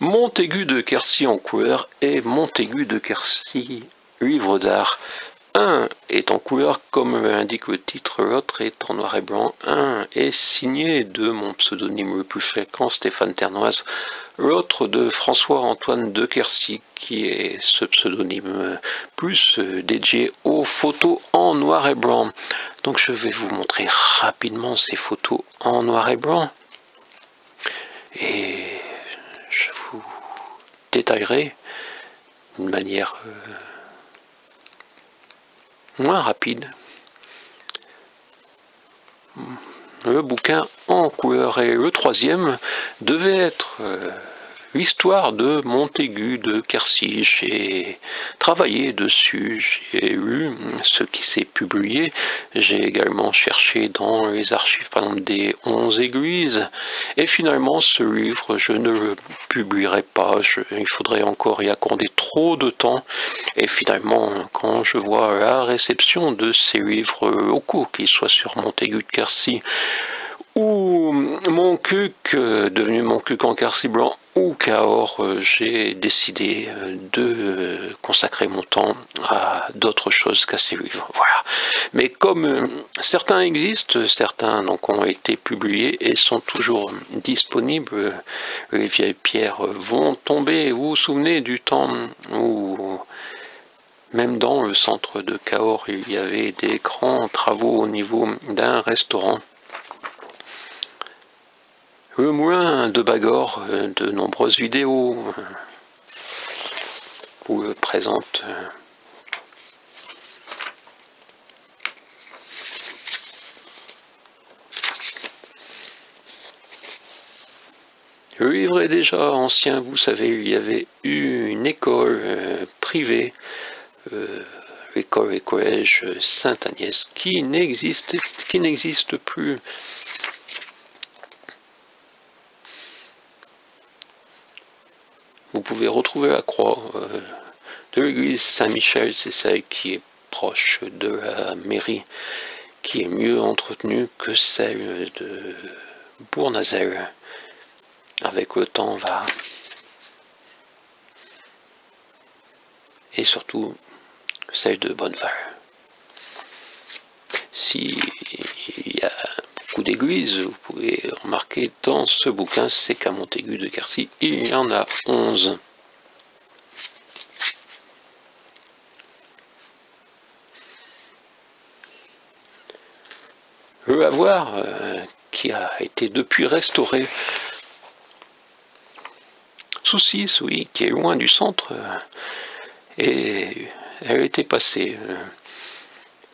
Montaigu de Quercy en couleur et Montaigu de Quercy livre d'art. Un est en couleur comme indique le titre, l'autre est en noir et blanc. Un est signé de mon pseudonyme le plus fréquent, Stéphane Ternoise. L'autre de François-Antoine de Quercy, qui est ce pseudonyme plus dédié aux photos en noir et blanc. Donc je vais vous montrer rapidement ces photos en noir et blanc. Et détaillerai d'une manière euh, moins rapide. Le bouquin en couleur et le troisième devait être euh, l'histoire de Montaigu de Quercy. J'ai travaillé dessus, j'ai lu ce qui s'est publié. J'ai également cherché dans les archives, par exemple, des onze églises. Et finalement, ce livre, je ne le publierai pas. il faudrait encore y accorder trop de temps. Et finalement, quand je vois la réception de ces livres locaux, qu'ils soient sur Montaigu de Quercy, mon cuc, euh, devenu mon cuc en Quercy blanc, ou Cahors, euh, j'ai décidé euh, de consacrer mon temps à d'autres choses qu'à ces livres. Voilà. Mais comme certains existent, certains donc ont été publiés et sont toujours disponibles, les vieilles pierres vont tomber. Vous vous souvenez du temps où même dans le centre de Cahors, il y avait des grands travaux au niveau d'un restaurant le moins de Bagor, euh, de nombreuses vidéos euh, vous présente. Euh, le livre est déjà ancien, vous savez, il y avait eu une école privée, l'école et collège Sainte-Agnès, qui n'existe plus pouvez retrouver la croix euh, de l'église Saint-Michel, c'est celle qui est proche de la mairie, qui est mieux entretenue que celle de Bournazel. Avec le temps, va. Et surtout, celle de Bonneval. Si il y a beaucoup d'églises, vous pouvez remarquer dans ce bouquin, c'est qu'à Montaigu de Quercy, il y en a 11. Le lavoir, euh, qui a été depuis restauré, Soucis, oui, qui est loin du centre, euh, et elle était passée. Euh,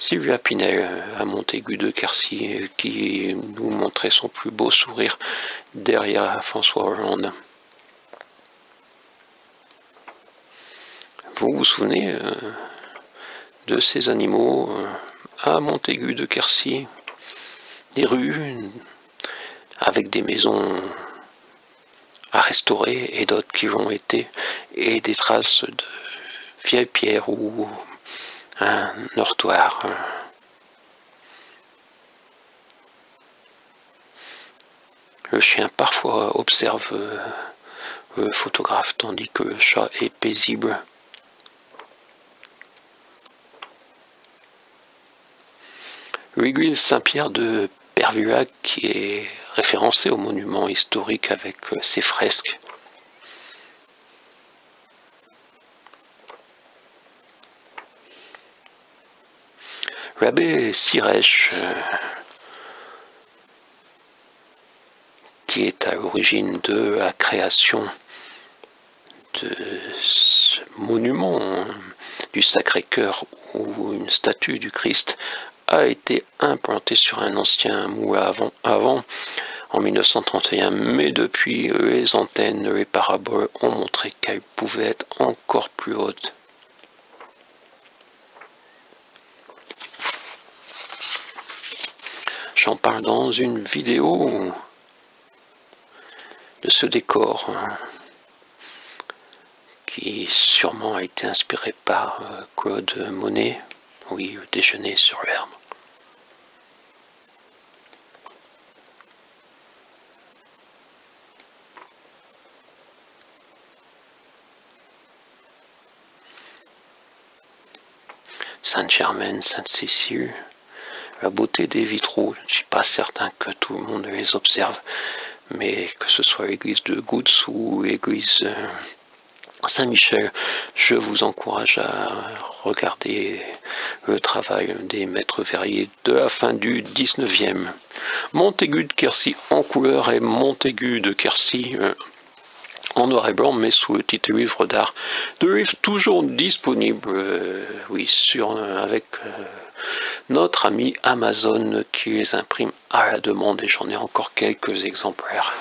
Sylvia Pinel euh, à Montaigu de Quercy euh, qui nous montrait son plus beau sourire derrière François Hollande. Vous vous souvenez euh, de ces animaux à Montaigu de Quercy? Des rues avec des maisons à restaurer et d'autres qui l'ont été et des traces de vieilles pierres ou un nortoir. Le chien parfois observe euh, le photographe tandis que le chat est paisible. L'église Saint-Pierre de Pervulac qui est référencée au monument historique avec euh, ses fresques L'abbé Sirèche, euh, qui est à l'origine de la création de ce monument hein, du Sacré-Cœur où une statue du Christ a été implantée sur un ancien moulin avant, avant en 1931, mais depuis les antennes, les paraboles ont montré qu'elle pouvait être encore plus haute. J'en parle dans une vidéo de ce décor hein, qui sûrement a été inspiré par euh, Claude Monet, oui, euh, déjeuner sur l'herbe. Sainte-Germaine, Sainte-Cécile, la beauté des vitraux, je ne suis pas certain que tout le monde les observe, mais que ce soit l'église de Gouds ou l'église euh, Saint-Michel, je vous encourage à regarder le travail des maîtres verriers de la fin du 19e. Montaigu de Quercy en couleur et Montaigu de Quercy euh, en noir et blanc, mais sous le titre livre d'art. Toujours disponibles, euh, oui, sur, avec notre ami Amazon qui les imprime à la demande et j'en ai encore quelques exemplaires.